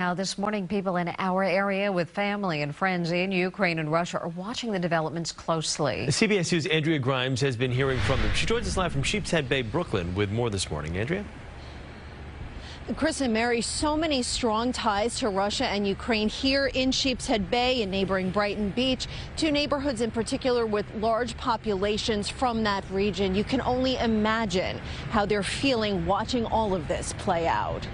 Now, this morning, people in our area with family and friends in Ukraine and Russia are watching the developments closely. CBS News' Andrea Grymes has been hearing from them. She joins us live from Sheepshead Bay, Brooklyn, with more this morning. Andrea? Chris and Mary, so many strong ties to Russia and Ukraine here in Sheepshead Bay and neighboring Brighton Beach, two neighborhoods in particular with large populations from that region. You can only imagine how they're feeling watching all of this play out.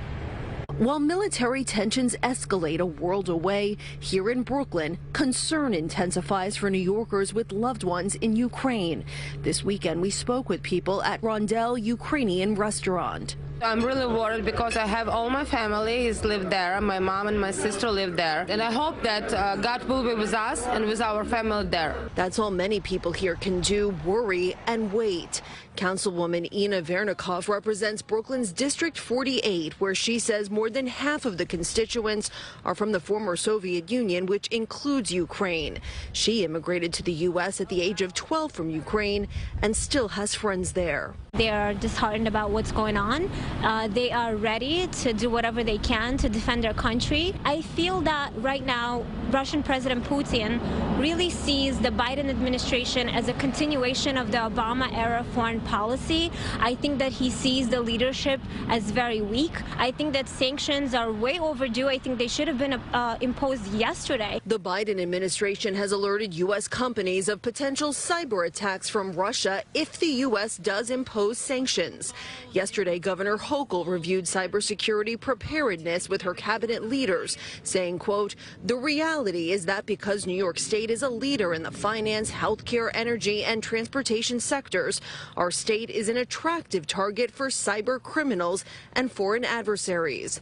While military tensions escalate a world away, here in Brooklyn, concern intensifies for New Yorkers with loved ones in Ukraine. This weekend, we spoke with people at Rondell Ukrainian Restaurant. I'm really worried because I have all my family is lived there. My mom and my sister live there. And I hope that uh, God will be with us and with our family there. That's all many people here can do, worry and wait. Councilwoman Inna Vernikov represents Brooklyn's District 48, where she says more than half of the constituents are from the former Soviet Union, which includes Ukraine. She immigrated to the U.S. at the age of 12 from Ukraine and still has friends there. They are disheartened about what's going on. Uh, they are ready to do whatever they can to defend their country. I feel that right now, Russian President Putin really sees the Biden administration as a continuation of the Obama era foreign policy. I think that he sees the leadership as very weak. I think that sanctions are way overdue. I think they should have been uh, imposed yesterday. The Biden administration has alerted U.S. companies of potential cyber attacks from Russia if the U.S. does impose sanctions. Yesterday, Governor Hochul reviewed cybersecurity preparedness with her cabinet leaders, saying, quote, the reality is that because New York State is a leader in the finance, healthcare, energy, and transportation sectors, our state is an attractive target for cyber criminals and foreign adversaries.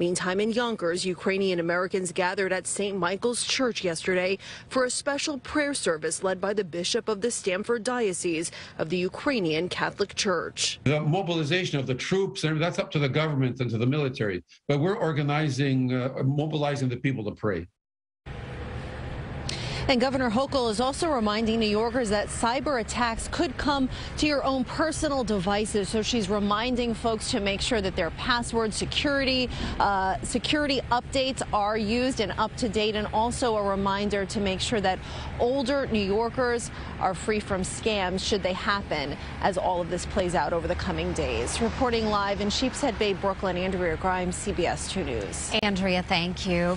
Meantime, in Yonkers, Ukrainian Americans gathered at St. Michael's Church yesterday for a special prayer service led by the Bishop of the Stamford Diocese of the Ukrainian Catholic Church. The mobilization of the troops, that's up to the government and to the military. But we're organizing, uh, mobilizing the people to pray. And Governor Hochul is also reminding New Yorkers that cyber attacks could come to your own personal devices. So she's reminding folks to make sure that their password security, uh, security updates are used and up to date. And also a reminder to make sure that older New Yorkers are free from scams should they happen as all of this plays out over the coming days. Reporting live in Sheepshead Bay, Brooklyn, Andrea Grymes, CBS 2 News. Andrea, thank you.